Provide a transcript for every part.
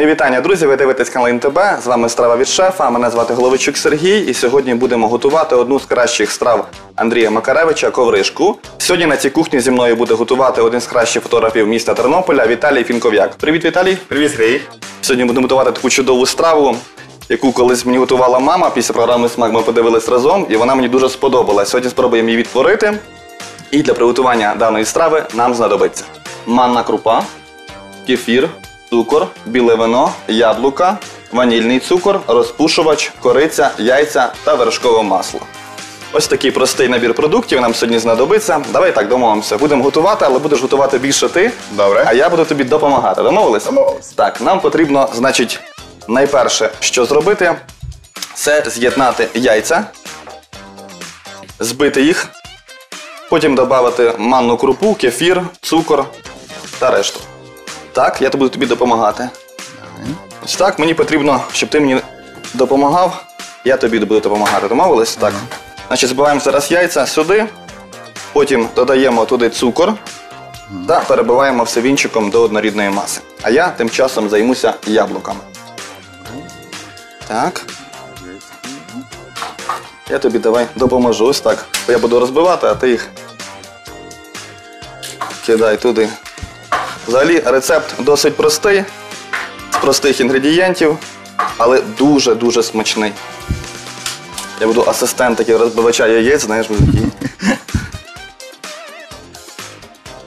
Мої вітання, друзі. Ви дивитесь канал НТБ. З вами страва від шефа. Мене звати Головичук Сергій. І сьогодні будемо готувати одну з кращих страв Андрія Макаревича ковришку. Сьогодні на цій кухні зі мною буде готувати один з кращих фотографів міста Тернополя Віталій Фінков'як. Привіт, Віталій! Привіт, Сергій. Сьогодні будемо готувати таку чудову страву, яку колись мені готувала мама. Після програми Смак ми подивились разом, і вона мені дуже сподобалась. Сьогодні спробуємо її відтворити. І для приготування даної страви нам знадобиться манна крупа, кефір, цукор, біле вино, яблука, ванільний цукор, розпушувач, кориця, яйця та вершкове масло. Ось такий простий набір продуктів нам сьогодні знадобиться. Давай так домовимося. Будемо готувати, але будеш готувати більше ти. Добре. А я буду тобі допомагати. Домовились? Домовились. Так, нам потрібно, значить, найперше, що зробити, це з'єднати яйця, збити їх, потім додати манну крупу, кефір, цукор та решту. Так, я буду тобі допомагати. Ось так, мені потрібно, щоб ти мені допомагав, я тобі буду допомагати. Домовились? Так. Значить, збиваємо зараз яйця сюди, потім додаємо туди цукор та перебиваємо все вінчиком до однорідної маси. А я тим часом займуся яблуками. Так. Я тобі давай допоможу. Ось так. Я буду розбивати, а ти їх кидай туди. Взагалі рецепт досить простий, з простих інгредієнтів, але дуже-дуже смачний. Я буду асистент такий розбивача яєць, знаєш, такі.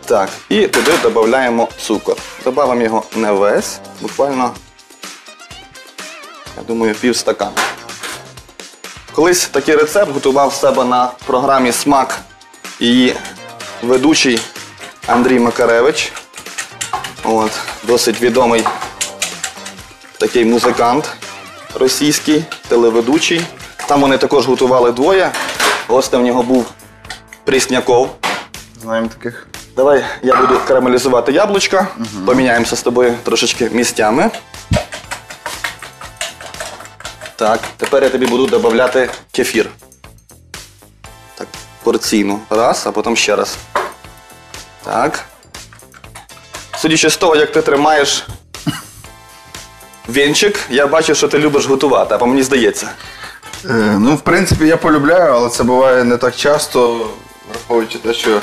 Так, і туди додаємо цукор. Добавимо його не весь, буквально, я думаю, пів стакана. Колись такий рецепт готував в себе на програмі Смак її ведучий Андрій Макаревич. От, досить відомий такий музикант російський, телеведучий. Там вони також готували двоє. Гостем в нього був Прісняков. Знаємо таких. Давай я буду карамелізувати яблучка. Поміняємося з тобою трошечки місцями. Так, тепер я тобі буду додати кефір. Так, порційно. Раз, а потім ще раз. Так. Судячи з того, як ти тримаєш вінчик, я бачу, що ти любиш готувати, або мені здається. Е, ну, в принципі, я полюбляю, але це буває не так часто, враховуючи те, що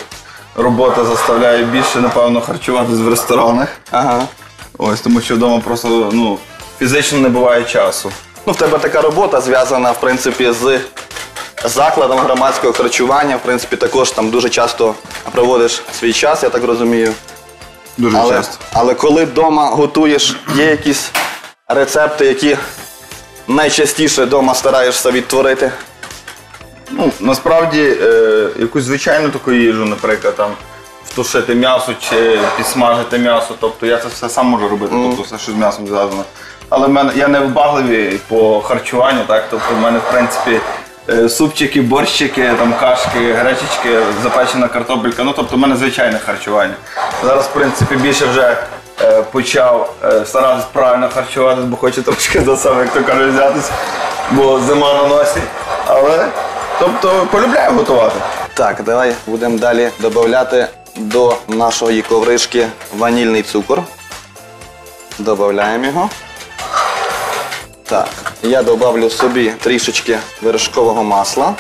робота заставляє більше, напевно, харчуватись в ресторанах. Ага. Ось, тому що вдома просто ну, фізично не буває часу. Ну, в тебе така робота зв'язана, в принципі, з закладом громадського харчування. В принципі, також там дуже часто проводиш свій час, я так розумію. Дуже Але, часто. але коли вдома готуєш, є якісь рецепти, які найчастіше вдома стараєшся відтворити. Ну, насправді, е, якусь звичайну таку їжу, наприклад, там втушити м'ясо чи підсмажити м'ясо. Тобто я це все сам можу робити, тобто все, що з м'ясом зв'язано. Але в мене я не вибагливий по харчуванню, так? Тобто в мене, в принципі, супчики, борщики, там кашки, гречечки, запечена картопелька. Ну, тобто в мене звичайне харчування. Зараз, в принципі, більше вже е, почав е, старатися правильно харчуватися, бо хочу трошки за себе, як то кажуть, взятися, бо зима на носі. Але, тобто, полюбляю готувати. Так, давай будемо далі додати до нашої ковришки ванільний цукор. Додаємо його. Так, я додавлю собі трішечки вершкового масла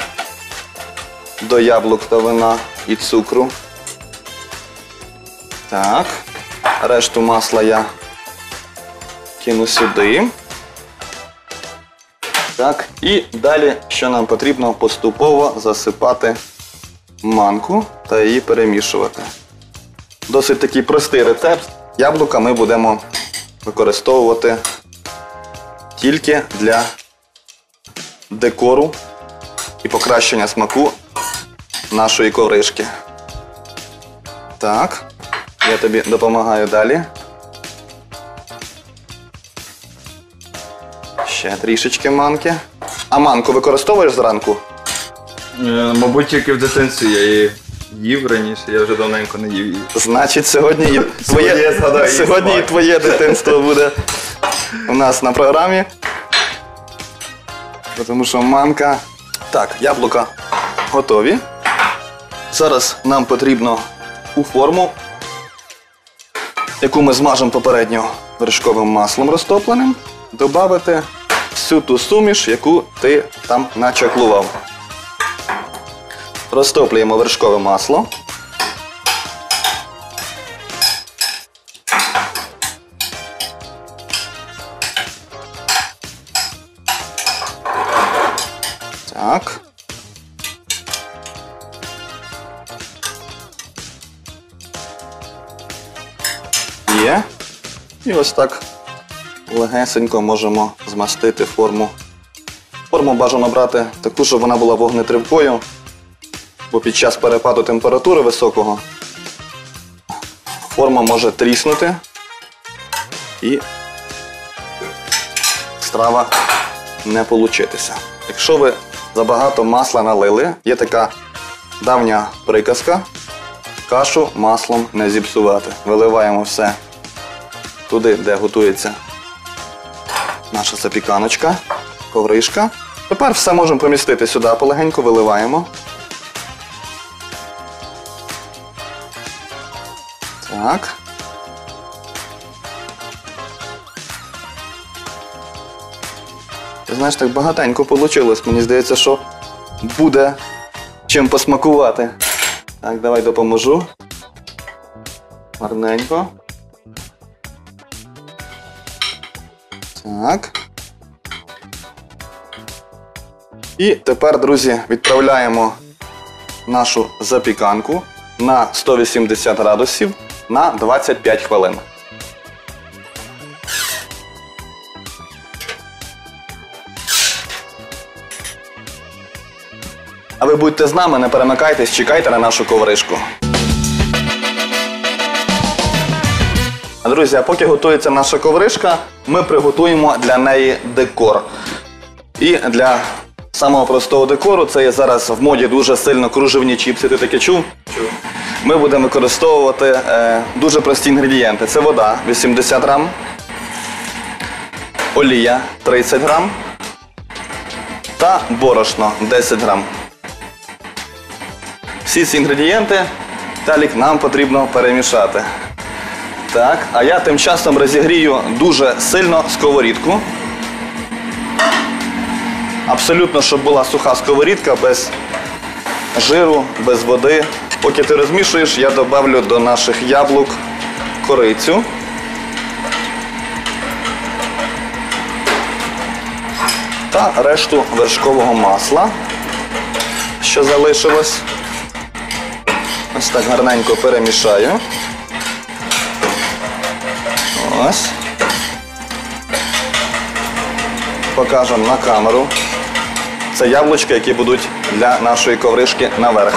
до яблук та вина і цукру. Так, решту масла я кину сюди. Так, і далі, що нам потрібно, поступово засипати манку та її перемішувати. Досить такий простий рецепт. Яблука ми будемо використовувати тільки для декору і покращення смаку нашої ковришки. Так, я тобі допомагаю далі. Ще трішечки манки. А манку використовуєш зранку? Е, Мабуть, тільки в дитинстві я її їв раніше, я вже давненько не їв її. Значить, сьогодні і Сьогодні я твоє, згадаю її сьогодні і смак. твоє дитинство буде у нас на програмі. Тому що манка. Так, яблука готові. Зараз нам потрібно у форму яку ми змажемо попередньо вершковим маслом розтопленим, додати всю ту суміш, яку ти там начаклував. Розтоплюємо вершкове масло. Ось так легесенько можемо змастити форму. Форму бажано брати таку, щоб вона була вогнетривкою, бо під час перепаду температури високого форма може тріснути і страва не получитися. Якщо ви забагато масла налили, є така давня приказка, кашу маслом не зіпсувати. Виливаємо все туди, де готується наша запіканочка, ковришка. Тепер все можемо помістити сюди, полегенько виливаємо. Так. Знаєш, так багатенько вийшло. Мені здається, що буде чим посмакувати. Так, давай допоможу. Гарненько. Так. І тепер, друзі, відправляємо нашу запіканку на 180 градусів на 25 хвилин. А ви будьте з нами, не перемикайтесь, чекайте на нашу ковришку. Друзі, а поки готується наша ковришка, ми приготуємо для неї декор. І для самого простого декору, це є зараз в моді дуже сильно кружевні чіпси. Ти таке чув? Чув. Ми будемо використовувати е, дуже прості інгредієнти. Це вода 80 грам, олія 30 грам та борошно 10 грам. Всі ці інгредієнти талік нам потрібно перемішати. Так, а я тим часом розігрію дуже сильно сковорідку. Абсолютно, щоб була суха сковорідка без жиру, без води. Поки ти розмішуєш, я додавлю до наших яблук корицю. Та решту вершкового масла, що залишилось. Ось так гарненько перемішаю. Ось. Покажемо на камеру. Це яблучка, які будуть для нашої ковришки наверх.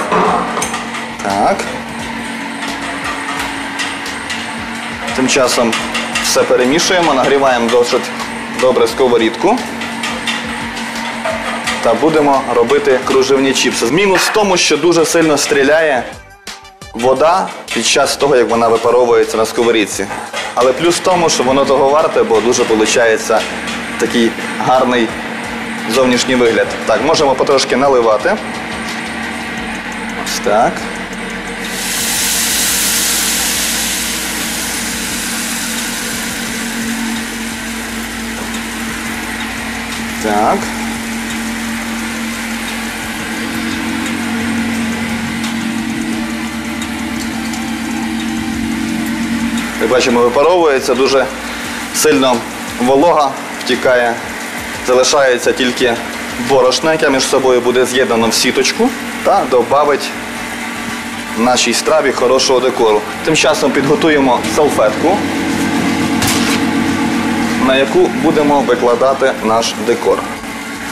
Так. Тим часом все перемішуємо, нагріваємо досить добре сковорідку. Та будемо робити кружевні чіпси. Мінус в тому, що дуже сильно стріляє вода під час того, як вона випаровується на сковорідці. Але плюс в тому, що воно того варте, бо дуже виходить такий гарний зовнішній вигляд. Так, можемо потрошки наливати. Ось так. Так. Як бачимо, випаровується дуже сильно волога втікає. Залишається тільки борошно, яке між собою буде з'єднано в сіточку та додавить нашій страві хорошого декору. Тим часом підготуємо салфетку, на яку будемо викладати наш декор.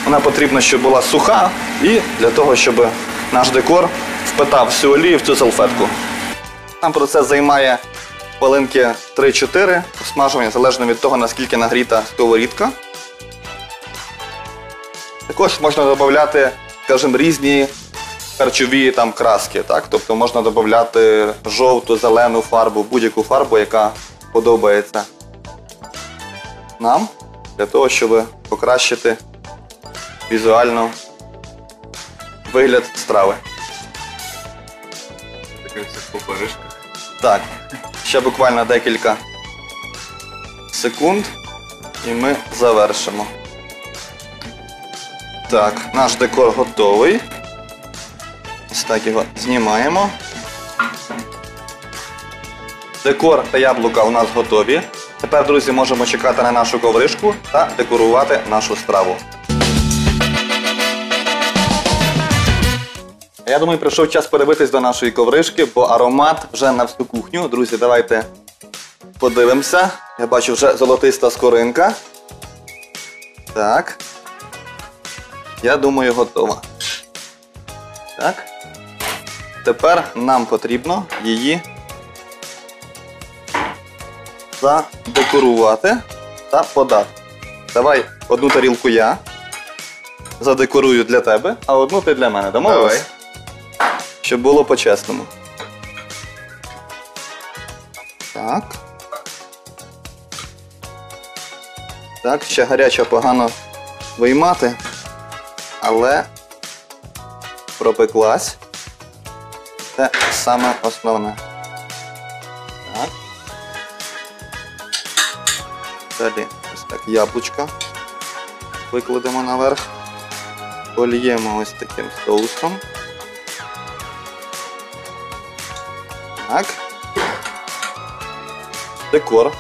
Вона потрібна, щоб була суха і для того, щоб наш декор впитав всю олію в цю салфетку. Нам процес займає хвилинки 3-4 смажування, залежно від того, наскільки нагріта сковорідка. Також можна додати, скажімо, різні харчові там краски. Так? Тобто можна додати жовту, зелену фарбу, будь-яку фарбу, яка подобається нам, для того, щоб покращити візуально вигляд страви. Все по поришках. Так. Ще буквально декілька секунд і ми завершимо. Так, наш декор готовий. Ось так його знімаємо. Декор та яблука у нас готові. Тепер, друзі, можемо чекати на нашу ковришку та декорувати нашу страву. Я думаю, прийшов час подивитись до нашої ковришки, бо аромат вже на всю кухню. Друзі, давайте подивимося. Я бачу вже золотиста скоринка. Так. Я думаю, готова. Так. Тепер нам потрібно її задекорувати та подати. Давай одну тарілку я задекорую для тебе, а одну ти для мене. Домовились? Давай. Щоб було по-чесному. Так. Так, ще гаряча погано виймати, але пропеклась. Це саме основне. Так. Далі ось так яблучка викладемо наверх. Польємо ось таким соусом. Так. Декор.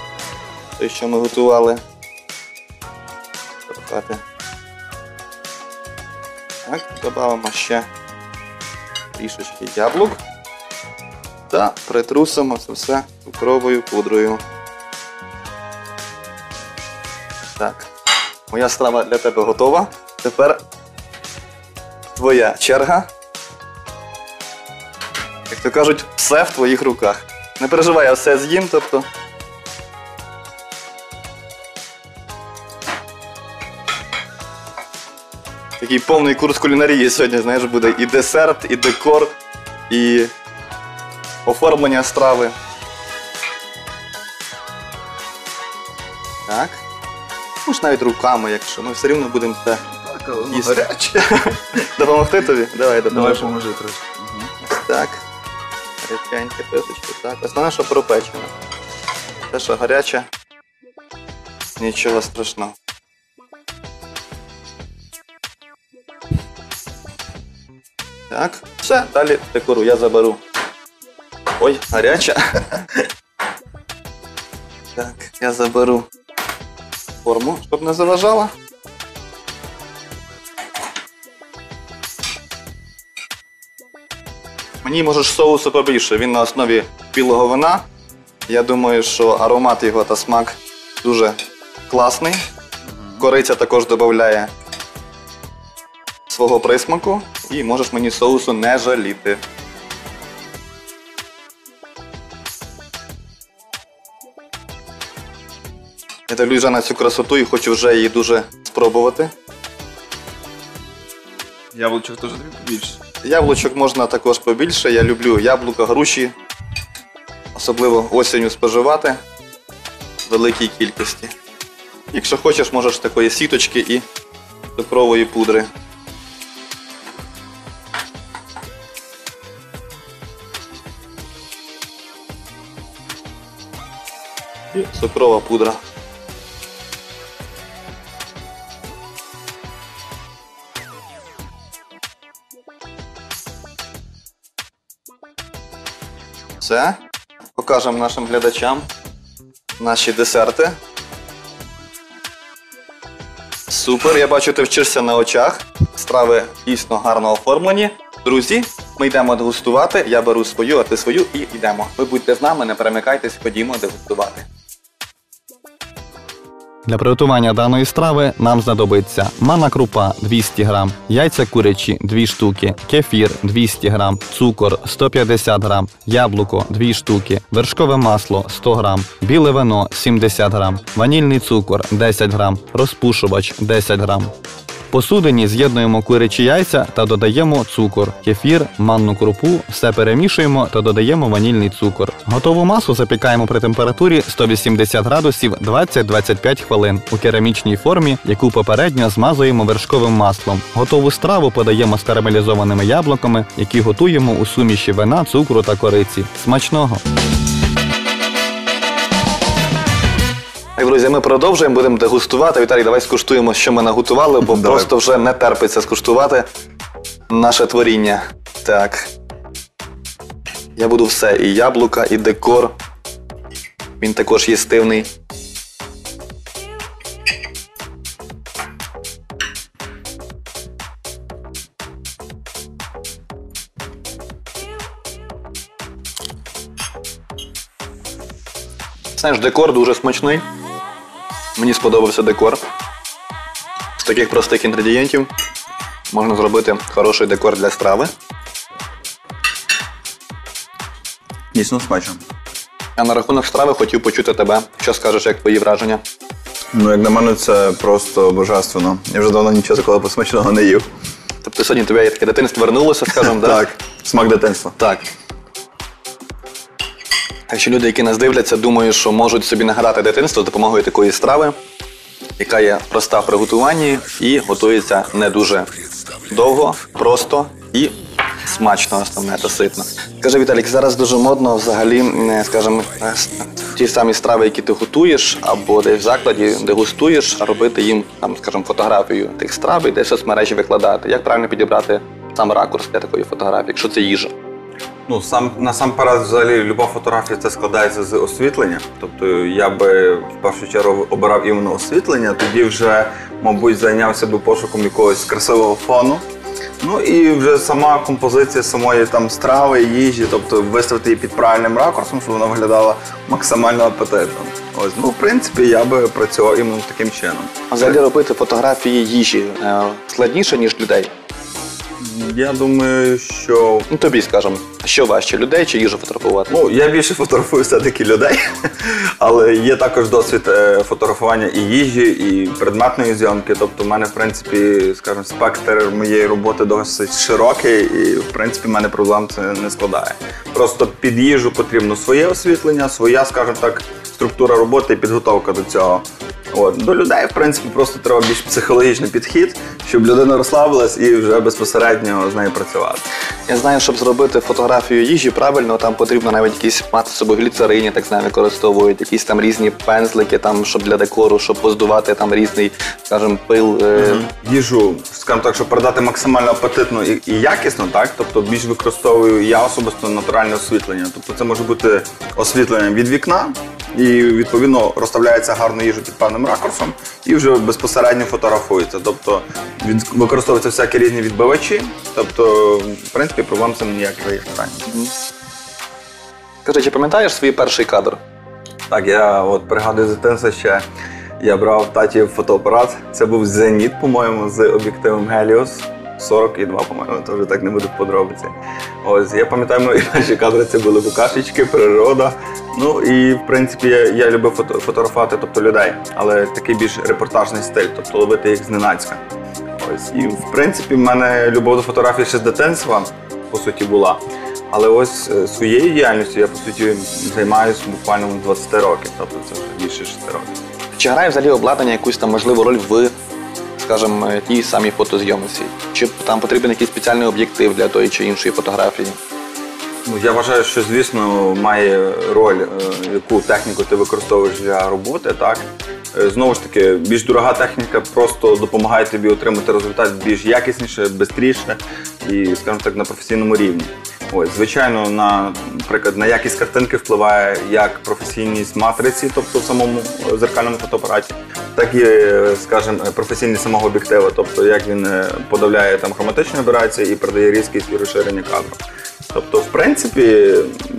Те, що ми готували. Трохати. Так, додамо ще трішечки яблук. Та притрусимо це все цукровою пудрою. Так. Моя страва для тебе готова. Тепер твоя черга. То кажуть, все в твоїх руках. Не переживай, я все з'їм, тобто. Такий повний курс кулінарії сьогодні, знаєш, буде і десерт, і декор, і оформлення страви. Так. Можеш навіть руками, якщо. Ми все рівно будемо це Так, але воно Їсти. гаряче. допомогти тобі. Давай Давай поможи трошки. Так. Гаряченьке трошечки, так. Основне, що пропечене. Те, що гаряче, нічого страшного. Так, все, далі декору я заберу. Ой, гаряча. Так, я заберу форму, щоб не заважала. Мені можеш соусу побільше, він на основі білого вина. Я думаю, що аромат його та смак дуже класний. Кориця також додає свого присмаку і можеш мені соусу не жаліти. Я дивлюсь вже на цю красоту і хочу вже її дуже спробувати. Яблучок теж більше. Яблучок можна також побільше. Я люблю яблука, груші, особливо осінню споживати в великій кількості. Якщо хочеш, можеш такої сіточки і цукрової пудри. І цукрова пудра. Все. Покажемо нашим глядачам наші десерти. Супер, я бачу, ти вчишся на очах. Страви дійсно гарно оформлені. Друзі, ми йдемо дегустувати. Я беру свою, а ти свою і йдемо. Ви будьте з нами, не перемикайтесь, ходімо дегустувати. Для приготування даної страви нам знадобиться манна крупа 200 г, яйця курячі 2 штуки, кефір 200 г, цукор 150 г, яблуко 2 штуки, вершкове масло 100 г, біле вино 70 г, ванільний цукор 10 г, розпушувач 10 г. Посудині з'єднуємо курячі яйця та додаємо цукор, кефір, манну крупу, все перемішуємо та додаємо ванільний цукор. Готову масу запікаємо при температурі 180 градусів 20-25 хвилин у керамічній формі, яку попередньо змазуємо вершковим маслом. Готову страву подаємо з карамелізованими яблуками, які готуємо у суміші вина, цукру та кориці. Смачного! Друзі, ми продовжуємо, будемо дегустувати. Віталій, давай скуштуємо, що ми наготували, бо Давай. просто вже не терпиться скуштувати наше творіння. Так. Я буду все. І яблука, і декор. Він також їстивний. Знаєш, декор дуже смачний. Мені сподобався декор. З таких простих інгредієнтів можна зробити хороший декор для страви. Дійсно смачно. А на рахунок страви хотів почути тебе. Що скажеш, як твої враження? Ну, як на мене, це просто божественно. Я вже давно нічого такого посмачного не їв. Тобто сьогодні тебе є таке дитинство вернулося, скажімо, да? Так, смак дитинства. Так. Так що люди, які нас дивляться, думаю, що можуть собі нагадати дитинство з допомогою такої страви, яка є проста в приготуванні і готується не дуже довго, просто і смачно, основне та ситно. Скажи, Віталік, зараз дуже модно взагалі, скажімо, ті самі страви, які ти готуєш, або десь в закладі дегустуєш, робити їм, там, скажімо, фотографію тих страв і десь в соцмережі викладати. Як правильно підібрати сам ракурс для такої фотографії, якщо це їжа? Ну, сам насамперед, взагалі, люба фотографія це складається з освітлення. Тобто я би в першу чергу обирав іменно освітлення, тоді вже, мабуть, зайнявся би пошуком якогось красивого фону. Ну і вже сама композиція самої там страви, їжі, тобто виставити її під правильним ракурсом, щоб вона виглядала максимально апетитно. Ось, ну, в принципі, я би працював іменно таким чином. А взагалі робити фотографії їжі е, складніше, ніж людей. Я думаю, що Ну тобі скажемо, що важче, людей чи їжу фотографувати? Ну, я більше фотографую все-таки людей, але є також досвід е, фотографування і їжі, і предметної зйомки. Тобто, в мене, в принципі, скажімо, спектр моєї роботи досить широкий, і в принципі в мене проблем це не складає. Просто під їжу потрібно своє освітлення, своя, скажімо так, структура роботи і підготовка до цього. От. До людей, в принципі, просто треба більш психологічний підхід, щоб людина розслабилась і вже безпосередньо з нею працювати. Я знаю, щоб зробити фотографію їжі правильно, там потрібно навіть якісь мати з собою гліцерині, так знаю, використовують, якісь там різні пензлики, там, щоб для декору, щоб поздувати там різний, скажімо, пил. е, їжу, скажімо так, щоб передати максимально апетитно і, і якісно, так тобто більш використовую я особисто натуральне освітлення. Тобто це може бути освітлення від вікна, і відповідно розставляється гарно їжа під певним ракурсом, і вже безпосередньо фотографується. Тобто від, використовуються всякі різні відбивачі. Тобто, в принципі, проблем з цим ніяких питань. Скажи, чи пам'ятаєш свій перший кадр? Так, я от пригадую з дитинства ще. Я брав таті фотоапарат. Це був Зеніт, по-моєму, з об'єктивом Helios 42, по-моєму, то вже так не буде в подробиці. Ось я пам'ятаю, мої перші кадри це були букашечки, природа. Ну і в принципі я, я любив фото, фотографувати тобто, людей, але такий більш репортажний стиль, тобто ловити їх зненацька. Ось і в принципі в мене любов до фотографії ще з дитинства по суті була. Але ось е, своєю діяльністю я по суті займаюся буквально з 20 років, тобто це вже більше 6 років. Чи грає взагалі обладнання якусь там можливу роль в, скажімо, е, тій самій фотозйомці? Чи там потрібен якийсь спеціальний об'єктив для тої чи іншої фотографії? Ну, я вважаю, що звісно має роль, е, яку техніку ти використовуєш для роботи. Так Е, знову ж таки, більш дорога техніка просто допомагає тобі отримати результат більш якісніше, швидше і, скажімо так, на професійному рівні. Ось, звичайно, на наприклад, на якість картинки впливає як професійність матриці, тобто в самому е, зеркальному фотоапараті, так і, е, скажімо, професійність самого об'єктива, тобто як він е, подавляє там хроматичні операції і передає різкість і розширення кадру. Тобто, в принципі,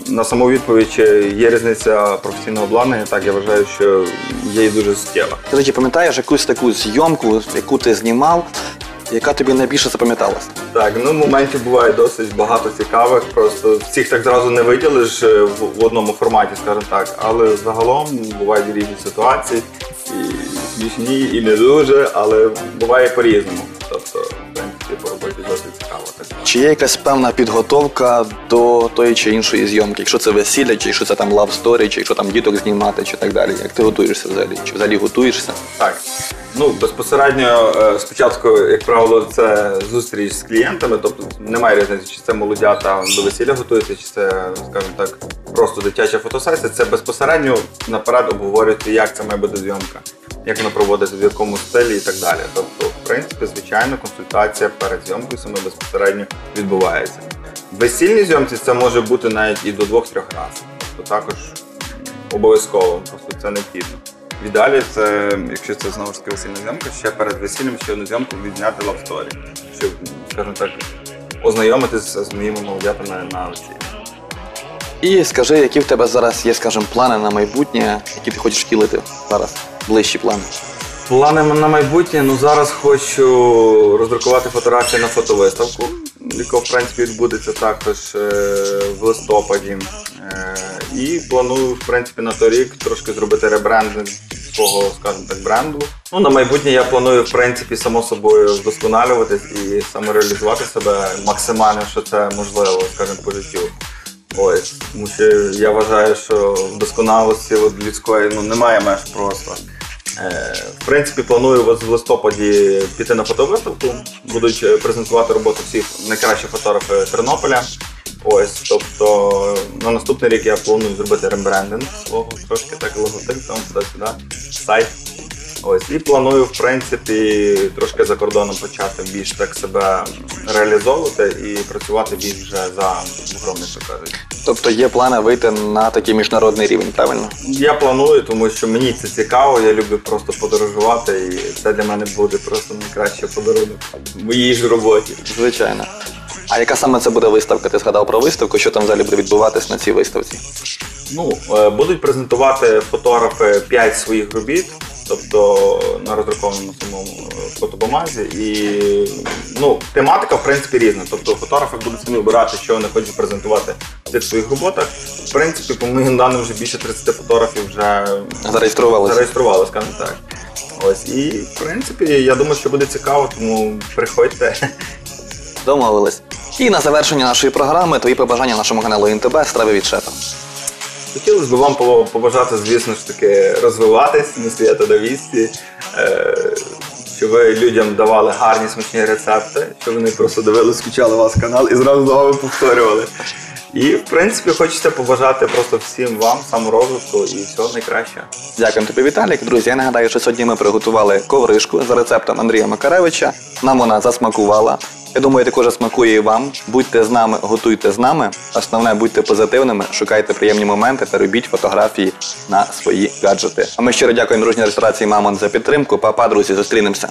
на саму відповідь, є різниця професійного обладнання, так я вважаю, що є і дуже суттєва. Скажи, чи пам'ятаєш якусь таку зйомку, яку ти знімав, яка тобі найбільше запам'яталась? Так, ну моментів буває досить багато цікавих. Просто всіх так зразу не виділиш е, в, в одному форматі, скажімо так. Але загалом бувають різні ситуації, і смішні, і не дуже, але буває по-різному. Чи є якась певна підготовка до тої чи іншої зйомки? Якщо це весілля, чи якщо це там story, чи якщо там діток знімати, чи так далі. Як ти готуєшся взагалі? Чи взагалі готуєшся? Так. Ну, безпосередньо, е, спочатку, як правило, це зустріч з клієнтами, тобто немає різниці, чи це молодята до весілля готується, чи це, скажімо так, просто дитяча фотосесія. Це безпосередньо наперед обговорюється, як це має бути зйомка, як вона проводиться, в якому стилі і так далі. Тобто, в принципі, звичайно, консультація перед зйомкою саме безпосередньо відбувається. В весільній зйомці це може бути навіть і до двох-трьох разів. Тобто також обов'язково, просто це необхідно. В ідеалі це, якщо це знову ж таки весільна зйомка, ще перед весіллям ще одну зйомку відзняти love story, щоб, скажімо так, ознайомитися з моїми молодятами на весіллі. І скажи, які в тебе зараз є, скажімо, плани на майбутнє, які ти хочеш втілити зараз, ближчі плани. Плани на майбутнє, ну зараз хочу роздрукувати фотографії на фотовиставку, яка в принципі відбудеться також е, в листопаді. Е, І планую, в принципі, на той рік трошки зробити ребрендинг свого, скажімо так, бренду. Ну, на майбутнє я планую, в принципі, само собою вдосконалюватись і самореалізувати себе максимально, що це можливо, скажімо, по життю. Ось, тому що я вважаю, що досконалості от людської ну, немає меж просто. Е, В принципі, планую от в листопаді піти на фотовиставку. Будуть е, презентувати роботу всіх найкращих фотографів Тернополя. Ось, тобто на наступний рік я планую зробити рембрендинг свого трошки так логотип, там туди-сюди, сайт. Ось, і планую, в принципі, трошки за кордоном почати більш так себе реалізовувати і працювати більш вже за бугром, як кажуть. Тобто є плани вийти на такий міжнародний рівень, правильно? Я планую, тому що мені це цікаво, я люблю просто подорожувати, і це для мене буде просто найкращий подарунок в моїй ж роботі. Звичайно. А яка саме це буде виставка? Ти згадав про виставку, що там взагалі буде відбуватись на цій виставці? Ну, е, будуть презентувати фотографи 5 своїх робіт, тобто на роздрукованому самому е, фотобумазі. І ну, тематика, в принципі, різна. Тобто фотографи будуть самі обирати, що вони хочуть презентувати в цих своїх роботах. В принципі, по моїм даним, вже більше 30 фотографів вже Зареєструвалися. зареєстрували, скажімо так. Ось, і в принципі, я думаю, що буде цікаво, тому приходьте. Домовились. І на завершення нашої програми твої побажання нашому каналу ІНТБ страви від шефа. Хотілося б вам побажати, звісно ж таки, розвиватись, не стояти на місці, е, щоб ви людям давали гарні смачні рецепти, щоб вони просто дивилися, скучали ваш канал і зразу з вами повторювали. І, в принципі, хочеться побажати просто всім вам саморозвитку і всього найкращого. Дякуємо тобі, Віталік. Друзі, я нагадаю, що сьогодні ми приготували ковришку за рецептом Андрія Макаревича. Нам вона засмакувала. Я думаю, також смакує і вам. Будьте з нами, готуйте з нами. Основне, будьте позитивними, шукайте приємні моменти та робіть фотографії на свої гаджети. А ми щиро дякуємо дружній ресторації Мамон за підтримку. Па-па, друзі, зустрінемося.